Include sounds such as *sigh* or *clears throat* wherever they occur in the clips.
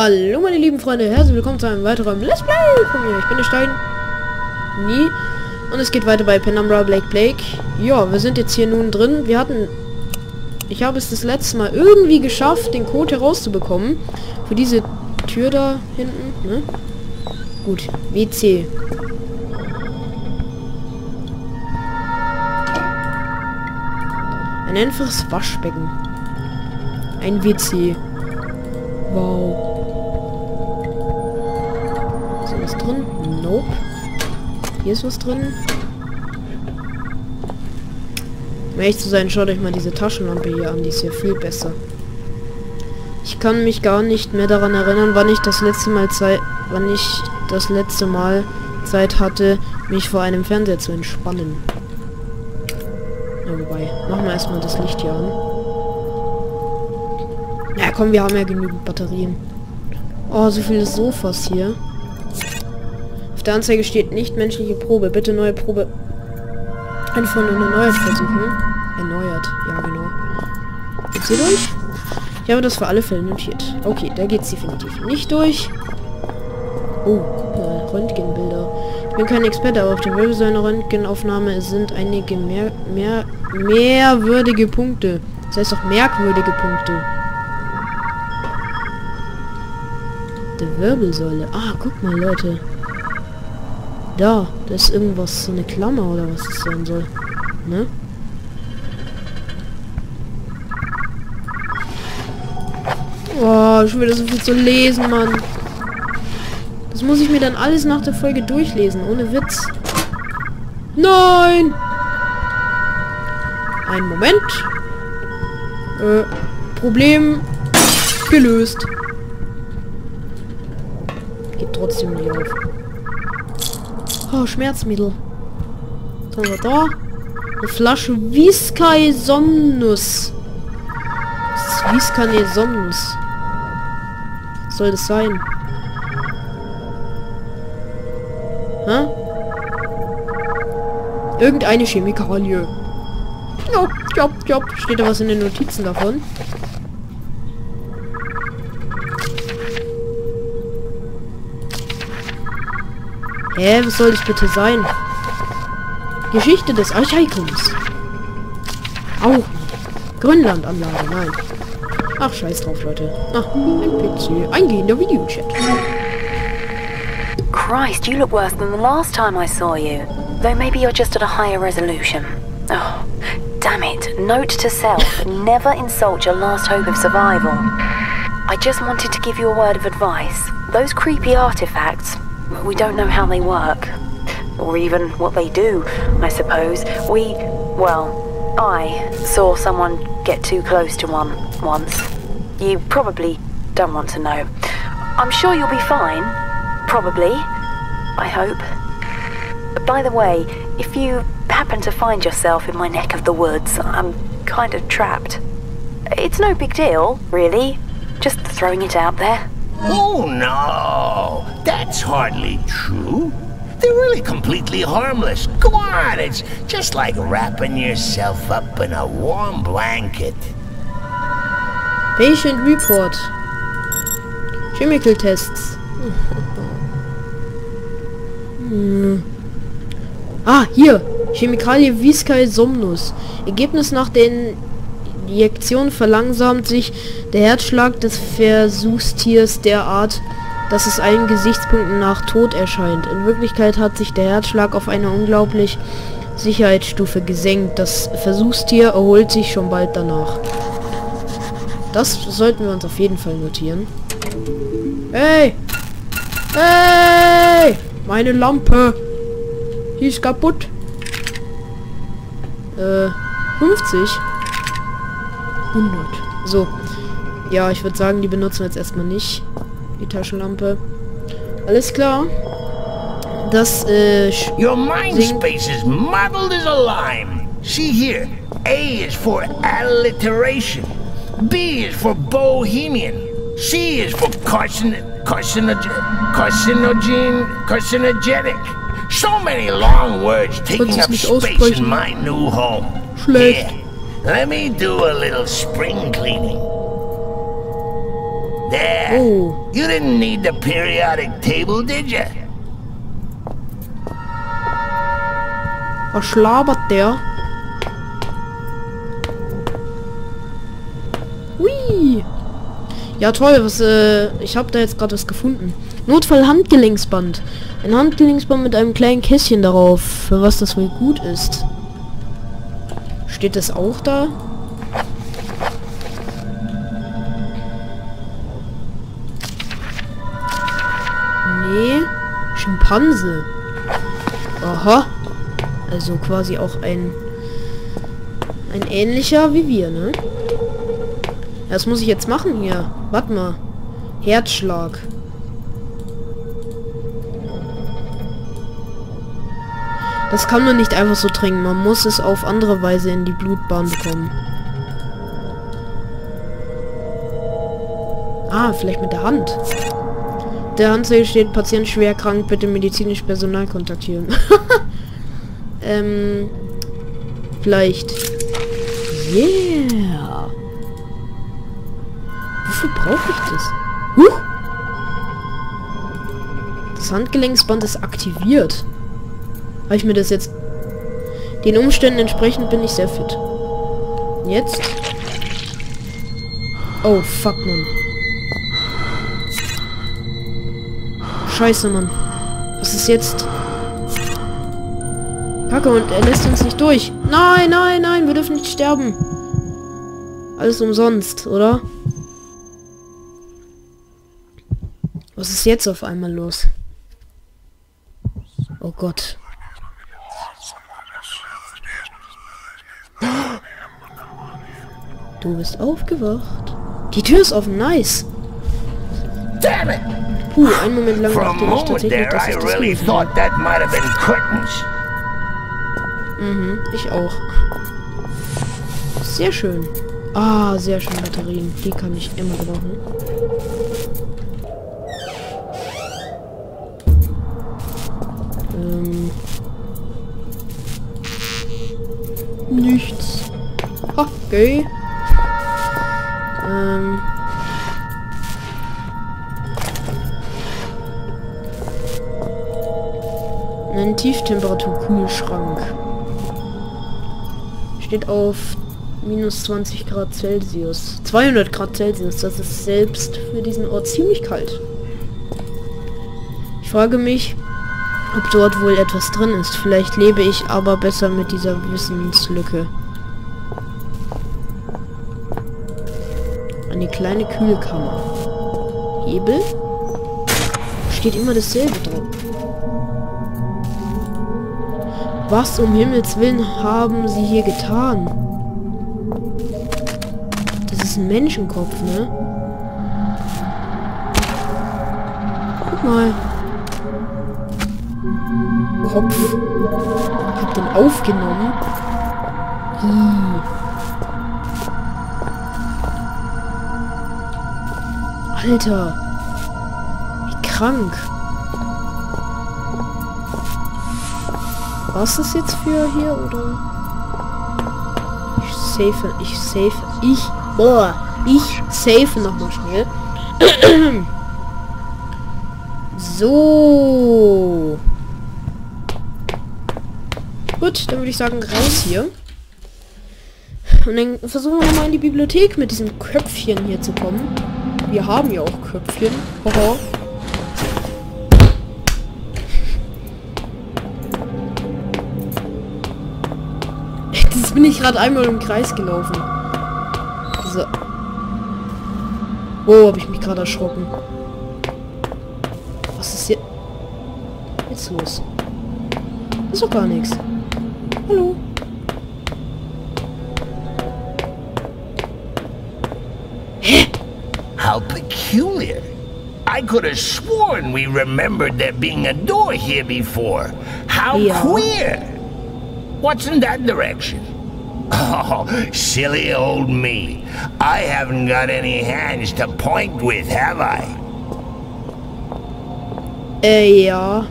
Hallo meine lieben Freunde, herzlich willkommen zu einem weiteren Let's Play von mir. Ich bin der Stein. Nie. Und es geht weiter bei Penumbra Blake Blake. Ja, wir sind jetzt hier nun drin. Wir hatten... Ich habe es das letzte Mal irgendwie geschafft, den Code herauszubekommen. Für diese Tür da hinten, ne? Gut, WC. Ein einfaches Waschbecken. Ein WC. Wow. Was drin? Nope. Hier ist was drin. Um ehrlich zu sein, schaut euch mal diese Taschenlampe hier an. Die ist ja viel besser. Ich kann mich gar nicht mehr daran erinnern, wann ich das letzte Mal Zeit, wann ich das letzte Mal Zeit hatte, mich vor einem Fernseher zu entspannen. Ja, wobei, machen wir erstmal das Licht hier an. Ja, komm, wir haben ja genügend Batterien. Oh, so viele Sofas hier. Der Anzeige steht nicht menschliche Probe. Bitte neue Probe. Einfach nur erneuert versuchen. Erneuert, ja genau. Geht's hier durch? Ich habe das für alle Fälle notiert. Okay, da geht's definitiv nicht durch. Oh, guck mal, Röntgenbilder. Ich bin kein Experte, aber auf der Wirbelsäule Röntgenaufnahme sind einige mehr, mehr, mehrwürdige Punkte. Das heißt auch merkwürdige Punkte. Der Wirbelsäule. Ah, guck mal, Leute. Da, da ist irgendwas, so eine Klammer oder was das sein soll. Ne? Oh, schon wieder so viel zu lesen, Mann. Das muss ich mir dann alles nach der Folge durchlesen, ohne Witz. Nein! Ein Moment. Äh, Problem gelöst. Geht trotzdem nicht auf. Oh, Schmerzmittel. Haben wir da? Eine Flasche Viscay Somnus. Viscay Somnus? Was soll das sein? Hä? Irgendeine Chemikalie. Jopp, jopp, jopp. Steht da was in den Notizen davon? Hä, was soll das bitte sein? Geschichte des Archaikums. Auch. Grönlandanlage, nein. Ach, scheiß drauf, Leute. Ach. Eingehender Videochat. Christ, you look worse than the last time I saw you. Though maybe you're just at a higher resolution. Oh, damn it. Note to self, *laughs* never insult your last hope of survival. I just wanted to give you a word of advice. Those creepy artifacts, we don't know how they work. Or even what they do, I suppose. We, well, I saw someone get too close to one once. You probably don't want to know. I'm sure you'll be fine. Probably. I hope. By the way, if you happen to find yourself in my neck of the woods, I'm kind of trapped. It's no big deal, really. Just throwing it out there. Oh no, that's hardly true. They're really completely harmless. Go on, it's just like wrapping yourself up in a warm blanket. Patient Report. Chemical Tests. *laughs* Hm. Ah, hier. Chemikalie Viscae Somnus. Ergebnis nach den Injektion verlangsamt sich der Herzschlag des Versuchstiers derart, dass es allen Gesichtspunkten nach tot erscheint. In Wirklichkeit hat sich der Herzschlag auf eine unglaublich Sicherheitsstufe gesenkt. Das Versuchstier erholt sich schon bald danach. Das sollten wir uns auf jeden Fall notieren. Hey! Hey! Meine Lampe! Die ist kaputt. Äh, 50? 100. So. Ja, ich würde sagen, die benutzen wir jetzt erstmal nicht. Die Taschenlampe. Alles klar. Das, äh... Your mind space is muddled as a lime. See here. A is for alliteration. B is for bohemian. C is for carcin carcinogen, carcinogen, carcinogenic. So many long words taking up space in my new home. Schlecht. Here, let me do a little spring cleaning. There. Oh. You didn't need the periodic table, did you? Was schlabert der? Hui. Ja toll, was äh, ich habe da jetzt gerade was gefunden. Notfall Handgelenksband. Ein Handgelenksband mit einem kleinen Kästchen darauf, für was das wohl gut ist. Steht das auch da? Nee. Schimpanse. Aha. Also quasi auch ein... Ein ähnlicher wie wir, ne? Das muss ich jetzt machen hier. Warte mal. Herzschlag. Das kann man nicht einfach so trinken. Man muss es auf andere Weise in die Blutbahn bekommen. Ah, vielleicht mit der Hand. Der Handzeige steht, Patient schwer krank, bitte medizinisch Personal kontaktieren. *laughs* ähm, vielleicht. Yeah. Wofür brauche ich das? Huch. Das Handgelenksband ist aktiviert. Habe ich mir das jetzt... Den Umständen entsprechend bin ich sehr fit. Jetzt? Oh, fuck, Mann. Scheiße, Mann. Was ist jetzt? Kacke, und er lässt uns nicht durch. Nein, nein, nein, wir dürfen nicht sterben. Alles umsonst, oder? Was ist jetzt auf einmal los? Oh Gott. Du bist aufgewacht. Die Tür ist offen, nice. Damn it! Puh, einen Moment lang dachte ich tatsächlich, dass ich das really thought that might have been curtains. Mhm, ich auch. Sehr schön. Ah, sehr schön Batterien. Die kann ich immer brauchen. Ähm. Nichts. Okay. Ein Tieftemperatur-Kühlschrank. Steht auf minus 20 Grad Celsius. 200 Grad Celsius. Das ist selbst für diesen Ort ziemlich kalt. Ich frage mich, ob dort wohl etwas drin ist. Vielleicht lebe ich aber besser mit dieser Wissenslücke. Eine kleine Kühlkammer. Hebel? Steht immer dasselbe drauf. Was um Himmels Willen haben sie hier getan? Das ist ein Menschenkopf, ne? Guck mal. Kopf. Ich hab den aufgenommen. Ih. Alter. Wie krank. Was ist jetzt für hier oder? Ich safe, ich safe, ich, boah, ich safe nochmal schnell. *clears throat* so. Gut, dann würde ich sagen, raus hier. Und dann versuchen wir nochmal in die Bibliothek mit diesem Köpfchen hier zu kommen. Wir haben ja auch Köpfchen. Haha. Jetzt bin ich gerade einmal im Kreis gelaufen. So. Wow, habe ich mich gerade erschrocken. Was ist hier jetzt los? Ist doch gar nichts. Hallo. How peculiar. I could have sworn we remembered there being a door here before. How Yeah. queer. What's in that direction? Oh, *laughs* silly old me. I haven't got any hands to point with, have I? Äh, ja.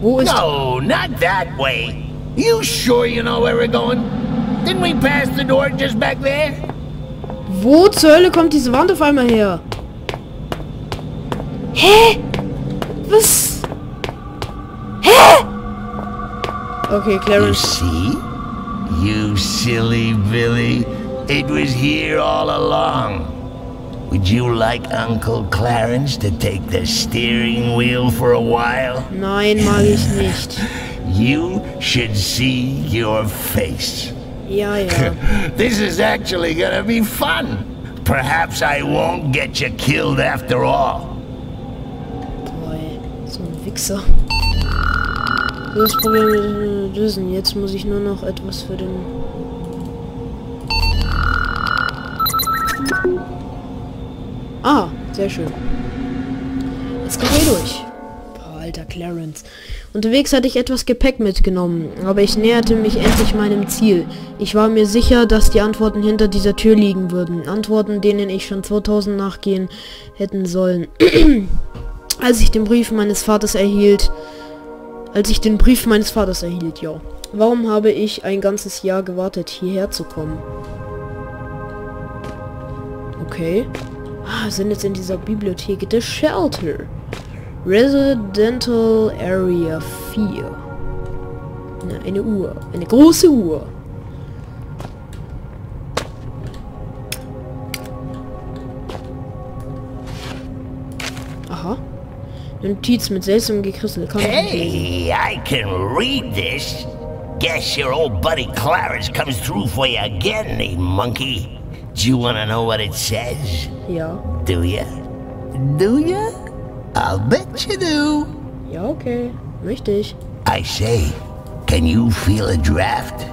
Wo ist... No, not that way. You sure you know where we're going? Didn't we pass the door just back there? Wo zur Hölle kommt diese Wand auf einmal her? Hä? Was? Okay, You Clarence. see? You silly Billy. It was here all along. Would you like Uncle Clarence to take the steering wheel for a while? Nein, mag ich nicht. *laughs* You should see your face. Ja, ja. *laughs* This is actually gonna be fun. Perhaps I won't get you killed after all. Boah, ey, so ein Wichser. Das Problem lösen. Jetzt muss ich nur noch etwas für den... Ah, sehr schön. Jetzt kommen wir durch. Boah, alter Clarence. Unterwegs hatte ich etwas Gepäck mitgenommen, aber ich näherte mich endlich meinem Ziel. Ich war mir sicher, dass die Antworten hinter dieser Tür liegen würden. Antworten, denen ich schon 2000 nachgehen hätten sollen. *clears throat* Als ich den Brief meines Vaters erhielt, als ich den Brief meines Vaters erhielt, ja. Warum habe ich ein ganzes Jahr gewartet, hierher zu kommen? Okay. Ah, sind jetzt in dieser Bibliothek. The Shelter. Residential Area 4. Na, eine Uhr. Eine große Uhr. Notiz mit seltsamem Gekrissel. Kann ich nicht. Hey, I can read this. Guess your old buddy Clarence comes through for you again, eh, monkey? Do you want to know what it says? Ja. Do ya? Do ya? I'll bet you do. Ja, okay. Möchte ich. I say, can you feel a draft?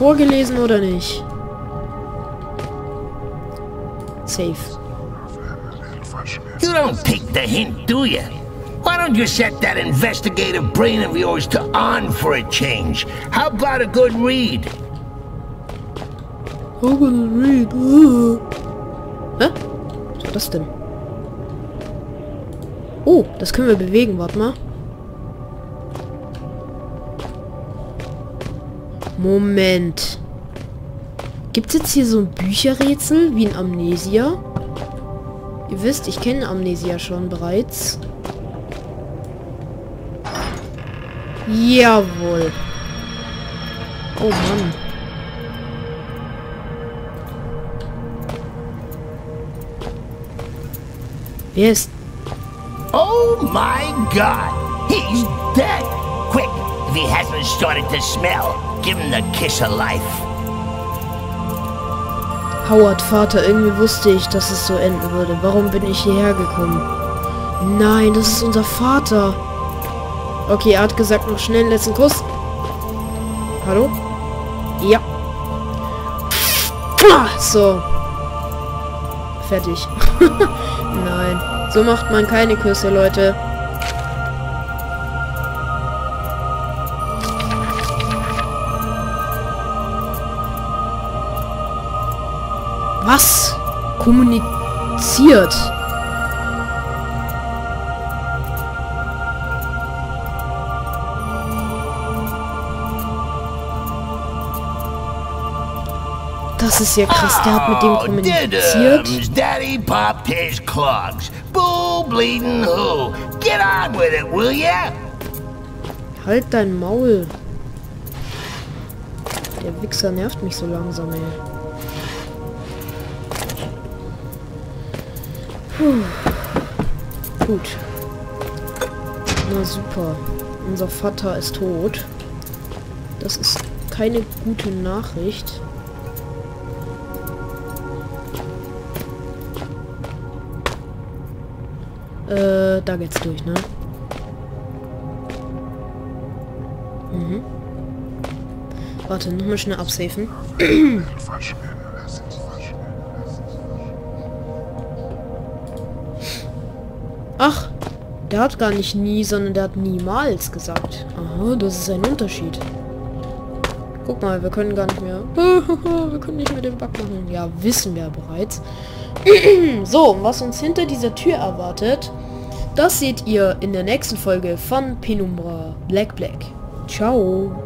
Vorgelesen oder nicht? Safe. You don't take the hint, do you? Why don't you set that investigative brain of yours to on for a change? How about a good read? How gonna read? Uh. Hä? Was war das denn? Oh, das können wir bewegen. Warte mal. Moment. Gibt's jetzt hier so ein Bücherrätsel wie in Amnesia? Ihr wisst, ich kenne Amnesia schon bereits. Jawohl. Oh Mann. Wer ist... Oh my god! He's dead! Quick, if he hasn't started to smell, give him the kiss of life. Howard, Vater, irgendwie wusste ich, dass es so enden würde. Warum bin ich hierher gekommen? Nein, das ist unser Vater. Okay, er hat gesagt, noch schnell einen letzten Kuss. Hallo? Ja. So. Fertig. *laughs* Nein. So macht man keine Küsse, Leute. Was? Kommuniziert. Das ist ja krass, der hat mit dem Oh, kommuniziert. Daddy popped his clogs. Bull bleeding who? Get on with it, will ya? Halt dein Maul. Der Wichser nervt mich so langsam, ey. Puh. Gut. Na super. Unser Vater ist tot. Das ist keine gute Nachricht. Äh, da geht's durch, ne? Mhm. Warte, nochmal schnell absafen. Der hat gar nicht nie, sondern der hat niemals gesagt. Aha, das ist ein Unterschied. Guck mal, wir können gar nicht mehr. *laughs* wir können nicht mehr den Bug machen. Ja, wissen wir bereits. *clears throat* so, was uns hinter dieser Tür erwartet, das seht ihr in der nächsten Folge von Penumbra Black Black. Ciao.